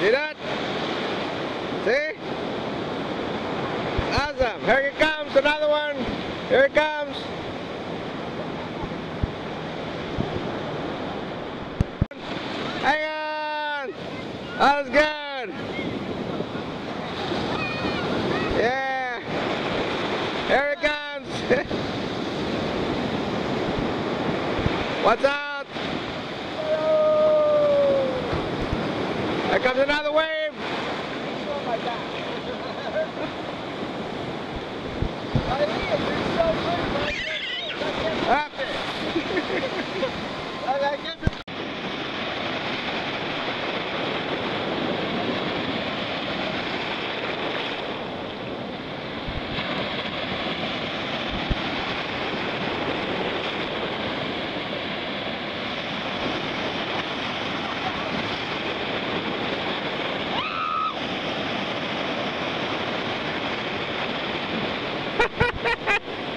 See that? See? Awesome. Here it comes, another one. Here it comes. Hang on. That was good. Yeah. Here it comes. What's up? Here comes another wave.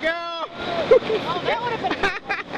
go! oh,